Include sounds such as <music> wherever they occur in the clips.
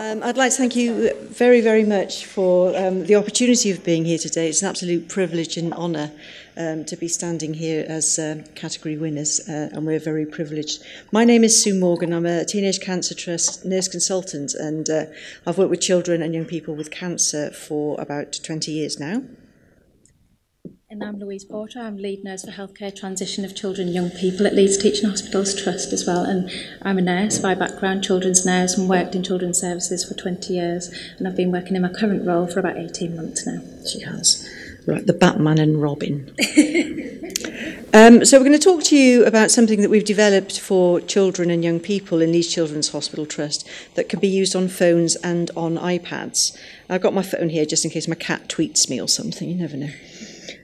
Um, I'd like to thank you very, very much for um, the opportunity of being here today. It's an absolute privilege and honour um, to be standing here as uh, category winners, uh, and we're very privileged. My name is Sue Morgan. I'm a Teenage Cancer Trust nurse consultant, and uh, I've worked with children and young people with cancer for about 20 years now. And I'm Louise Porter. I'm lead nurse for healthcare transition of children and young people at Leeds Teaching Hospitals Trust as well. And I'm a nurse by background, children's nurse, and worked in children's services for 20 years. And I've been working in my current role for about 18 months now. She has. Right, the Batman and Robin. <laughs> um, so we're going to talk to you about something that we've developed for children and young people in Leeds Children's Hospital Trust that can be used on phones and on iPads. I've got my phone here just in case my cat tweets me or something, you never know.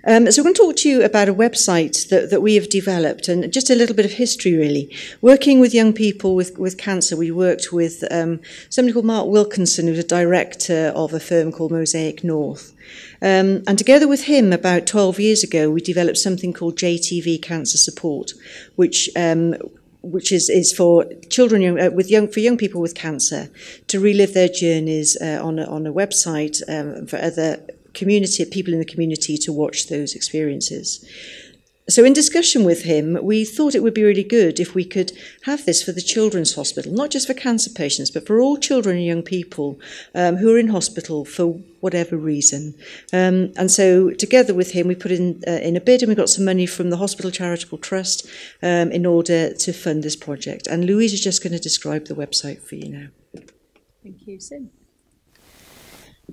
Um, so I'm going to talk to you about a website that, that we have developed and just a little bit of history really. Working with young people with, with cancer, we worked with um, somebody called Mark Wilkinson, who's a director of a firm called Mosaic North. Um, and together with him, about 12 years ago, we developed something called JTV Cancer Support, which um, which is is for children young, uh, with young for young people with cancer to relive their journeys uh, on a, on a website um, for other community, people in the community to watch those experiences. So, in discussion with him, we thought it would be really good if we could have this for the Children's Hospital, not just for cancer patients, but for all children and young people um, who are in hospital for whatever reason. Um, and so, together with him, we put in, uh, in a bid and we got some money from the Hospital Charitable Trust um, in order to fund this project. And Louise is just going to describe the website for you now. Thank you, Sim.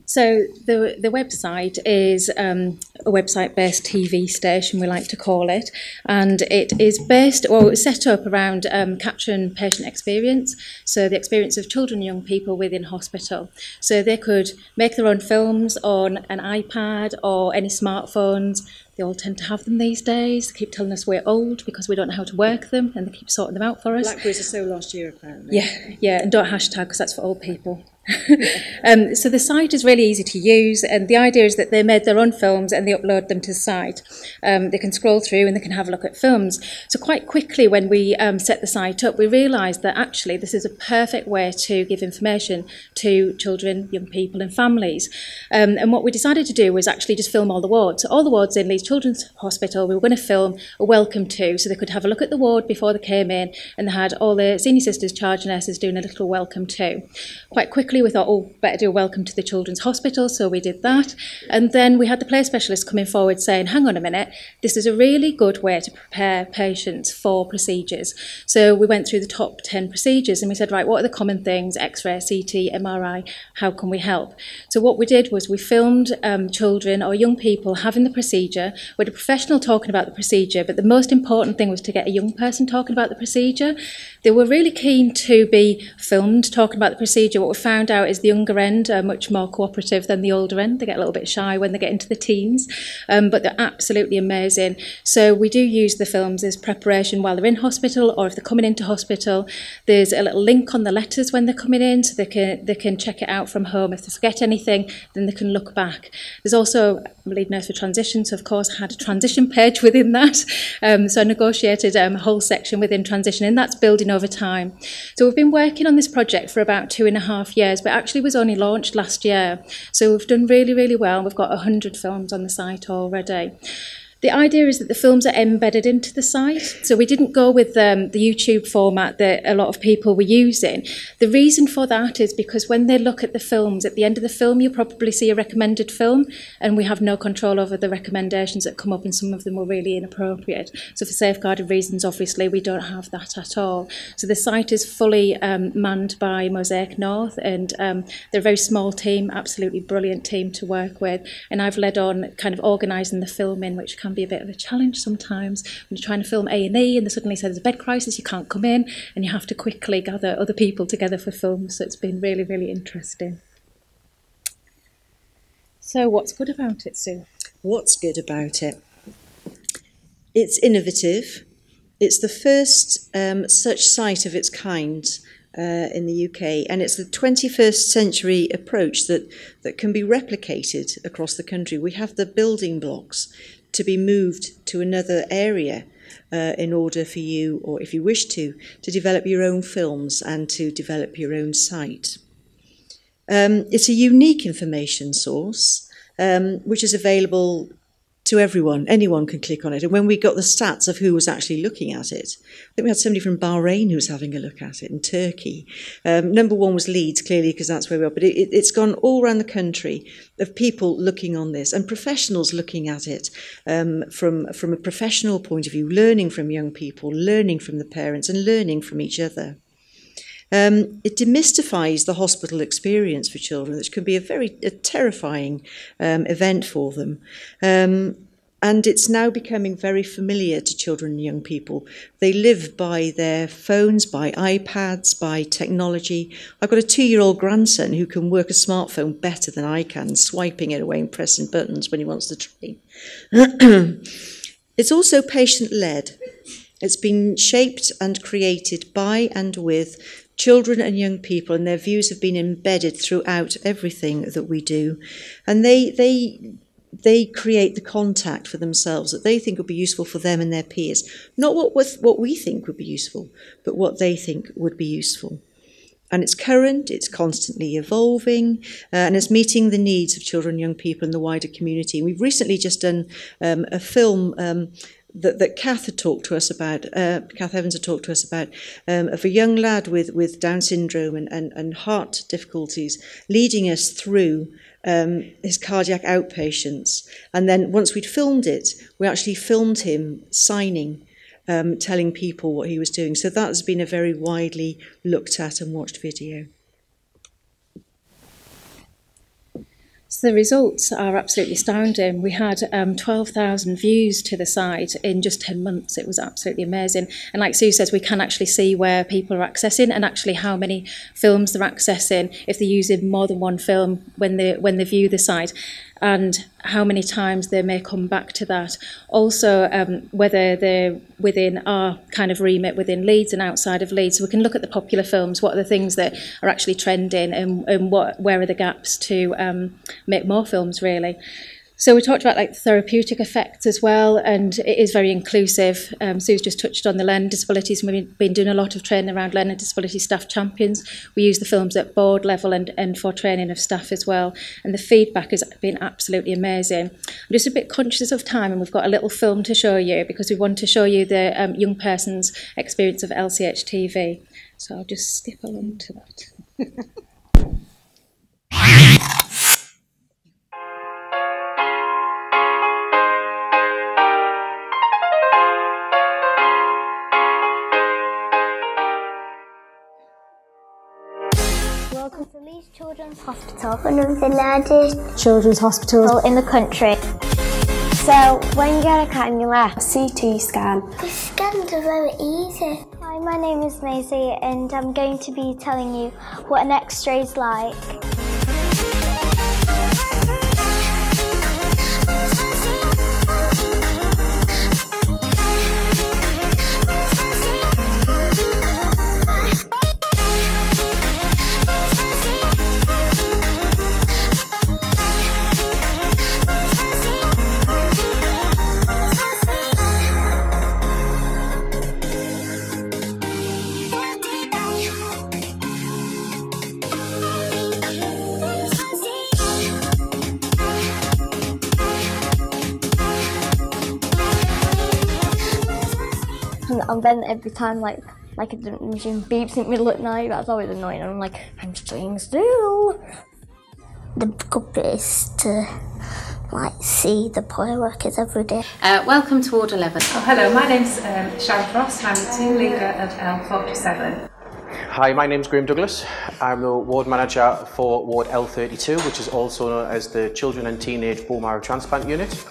So the the website is um, a website based TV station we like to call it, and it is based or well, set up around um, capturing patient experience. So the experience of children and young people within hospital. So they could make their own films on an iPad or any smartphones. They all tend to have them these days. They keep telling us we're old because we don't know how to work them, and they keep sorting them out for us. Blackberries are so last year, apparently. Yeah, yeah, and don't hashtag because that's for old people. <laughs> um, so the site is really easy to use, and the idea is that they made their own films and they upload them to the site. Um, they can scroll through and they can have a look at films. So quite quickly, when we um, set the site up, we realised that actually this is a perfect way to give information to children, young people, and families. Um, and what we decided to do was actually just film all the wards. So all the wards in Leeds Children's Hospital, we were going to film a welcome to, so they could have a look at the ward before they came in, and they had all the senior sisters, charge nurses doing a little welcome to. Quite quickly we thought, oh, better do a welcome to the Children's Hospital, so we did that. And then we had the play specialist coming forward saying, hang on a minute, this is a really good way to prepare patients for procedures. So we went through the top 10 procedures and we said, right, what are the common things, X-ray, CT, MRI, how can we help? So what we did was we filmed um, children or young people having the procedure, we had a professional talking about the procedure, but the most important thing was to get a young person talking about the procedure. They were really keen to be filmed talking about the procedure. What we found out is the younger end are much more cooperative than the older end. They get a little bit shy when they get into the teens, um, but they're absolutely amazing. So we do use the films as preparation while they're in hospital or if they're coming into hospital. There's a little link on the letters when they're coming in so they can, they can check it out from home. If they forget anything, then they can look back. There's also, lead nurse for transition, so of course course, had a transition page within that. Um, so I negotiated um, a whole section within transition, and that's building over time. So we've been working on this project for about two and a half years, but actually was only launched last year. So we've done really, really well. We've got 100 films on the site already. The idea is that the films are embedded into the site. So we didn't go with um, the YouTube format that a lot of people were using. The reason for that is because when they look at the films, at the end of the film, you'll probably see a recommended film, and we have no control over the recommendations that come up, and some of them were really inappropriate. So for safeguarded reasons, obviously, we don't have that at all. So the site is fully um, manned by Mosaic North, and um, they're a very small team, absolutely brilliant team to work with. And I've led on kind of organising the filming, which be a bit of a challenge sometimes when you're trying to film A&E and they suddenly say there's a bed crisis, you can't come in, and you have to quickly gather other people together for films. So it's been really, really interesting. So what's good about it, Sue? What's good about it? It's innovative. It's the first um, such site of its kind uh, in the UK, and it's the 21st century approach that, that can be replicated across the country. We have the building blocks to be moved to another area uh, in order for you, or if you wish to, to develop your own films and to develop your own site. Um, it's a unique information source um, which is available to everyone. Anyone can click on it. And when we got the stats of who was actually looking at it, I think we had somebody from Bahrain who was having a look at it and Turkey. Um, number one was Leeds, clearly, because that's where we are. But it, has gone all around the country of people looking on this and professionals looking at it um, from, from a professional point of view, learning from young people, learning from the parents, and learning from each other. Um, it demystifies the hospital experience for children, which can be a very a terrifying um, event for them. Um, and it's now becoming very familiar to children and young people. They live by their phones, by iPads, by technology. I've got a two year old grandson who can work a smartphone better than I can, swiping it away and pressing buttons when he wants to train. <clears throat> it's also patient led. It's been shaped and created by and with children and young people, and their views have been embedded throughout everything that we do. And they, they, they create the contact for themselves that they think would be useful for them and their peers. Not what, what we think would be useful, but what they think would be useful. And it's current, it's constantly evolving, uh, and it's meeting the needs of children young people in the wider community. We've recently just done um, a film um, that, that Kath had talked to us about, uh, Kath Evans had talked to us about, um, of a young lad with, with Down syndrome and, and, and heart difficulties, leading us through um, his cardiac outpatients. And then once we'd filmed it, we actually filmed him signing, um, telling people what he was doing. So that's been a very widely looked at and watched video. The results are absolutely astounding. We had um, 12,000 views to the site in just 10 months. It was absolutely amazing. And like Sue says, we can actually see where people are accessing and actually how many films they're accessing if they're using more than one film when they when they view the site and how many times they may come back to that. Also, um, whether they're within our kind of remit within Leeds and outside of Leeds. So we can look at the popular films, what are the things that are actually trending, and, and what where are the gaps to um, make more films, really. So we talked about like therapeutic effects as well, and it is very inclusive. Um, Sue's just touched on the learning disabilities, and we've been doing a lot of training around learning disability staff champions. We use the films at board level and, and for training of staff as well, and the feedback has been absolutely amazing. I'm just a bit conscious of time, and we've got a little film to show you because we want to show you the um, young person's experience of LCH TV. So I'll just skip along to that. <laughs> Children's Hospital, one of the largest children's hospitals in the country. So, when you get a cut in your lap, CT scan. The scans are very easy. Hi, my name is Maisie, and I'm going to be telling you what an X-ray is like. And then every time like like the machine beeps in the middle at night, that's always annoying. I'm like, I'm staying still. The good bit is to like see the boy workers every day. Uh, welcome to Ward 11. Oh, hello, my name's um, Sharon Frost. I'm the team leader at L47. Hi, my name's Graham Douglas. I'm the ward manager for Ward L32, which is also known as the Children and Teenage Bone Marrow Transplant Unit.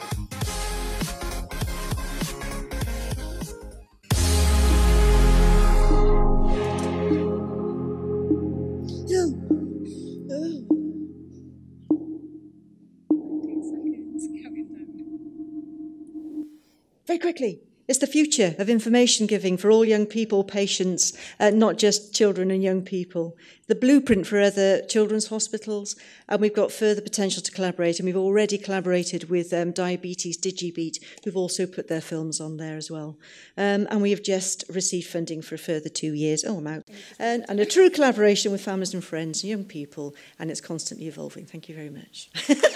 Very quickly. It's the future of information giving for all young people, patients, uh, not just children and young people. The blueprint for other children's hospitals, and we've got further potential to collaborate. And we've already collaborated with um, Diabetes DigiBeat, who've also put their films on there as well. Um, and we have just received funding for a further two years. Oh, I'm out. And, and a true collaboration with families and friends, young people, and it's constantly evolving. Thank you very much. <laughs>